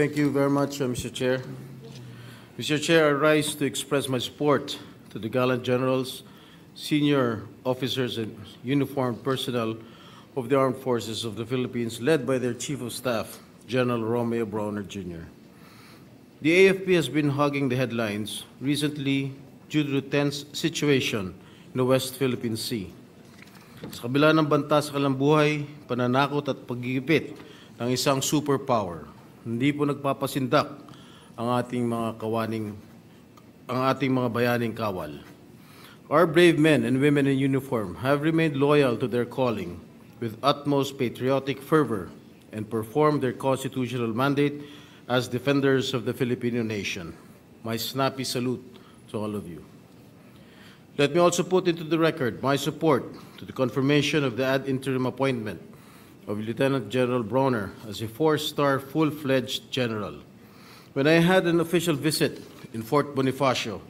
Thank you very much, uh, Mr. Chair. Mr. Chair, I rise to express my support to the gallant generals, senior officers, and uniformed personnel of the Armed Forces of the Philippines, led by their Chief of Staff, General Romeo Brawner Jr. The AFP has been hogging the headlines recently due to the tense situation in the West Philippine Sea. Sa kabila ng banta sa kalambuhay, pananakot at pagigipit ng isang superpower, hindi po nagpapasindak ang ating mga kawaning ang ating mga bayaning kawal. Our brave men and women in uniform have remained loyal to their calling with utmost patriotic fervor and performed their constitutional mandate as defenders of the Filipino nation. My snappy salute to all of you. Let me also put into the record my support to the confirmation of the ad interim appointment of Lieutenant General Bronner as a four-star full-fledged general. When I had an official visit in Fort Bonifacio,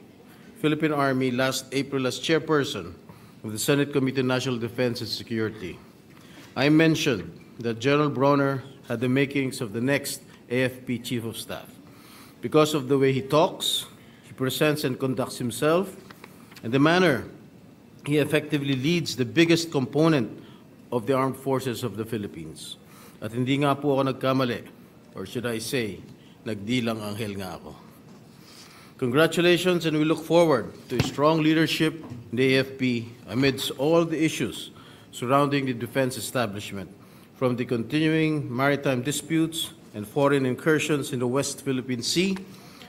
Philippine Army last April as chairperson of the Senate Committee on National Defense and Security, I mentioned that General Bronner had the makings of the next AFP Chief of Staff because of the way he talks, he presents and conducts himself, and the manner he effectively leads the biggest component of the armed forces of the Philippines. At hindi nga po ako nagkamali, or should I say, nagdilang anghel nga ako. Congratulations, and we look forward to strong leadership in the AFP amidst all the issues surrounding the defense establishment, from the continuing maritime disputes and foreign incursions in the West Philippine Sea,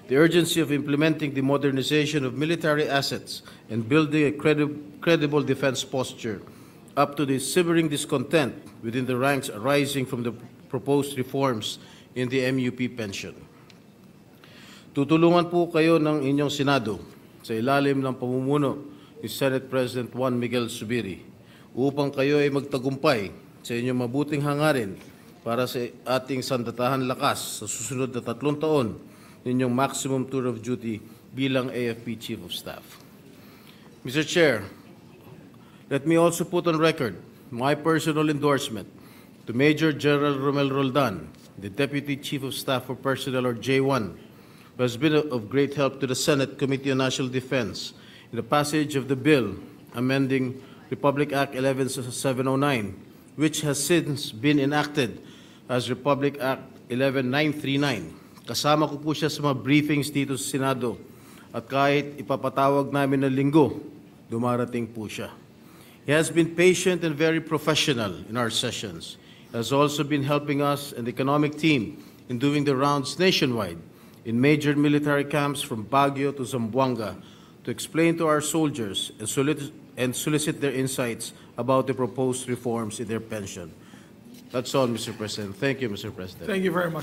the urgency of implementing the modernization of military assets and building a credi- credible defense posture, up to the simmering discontent within the ranks arising from the proposed reforms in the MUP pension. Tutulungan po kayo ng inyong Senado sa ilalim ng pamumuno ni Senate President Juan Miguel Subiri upang kayo ay magtagumpay sa inyong mabuting hangarin para sa ating sandatahan lakas sa susunod na tatlong taon ninyong maximum tour of duty bilang AFP Chief of Staff. Mr. Chair, let me also put on record my personal endorsement to Major General Romel Roldan, the Deputy Chief of Staff for Personnel or J1, who has been of great help to the Senate Committee on National Defense in the passage of the bill amending Republic Act 11709, which has since been enacted as Republic Act 11939. Kasama ko po siya sa mga briefings dito sa Senado at kahit ipapatawag namin ng linggo, dumarating po siya. He has been patient and very professional in our sessions. He has also been helping us and the economic team in doing the rounds nationwide in major military camps from Baguio to Zamboanga to explain to our soldiers and solicit, and solicit their insights about the proposed reforms in their pension. That's all, Mr. President. Thank you, Mr. President. Thank you very much.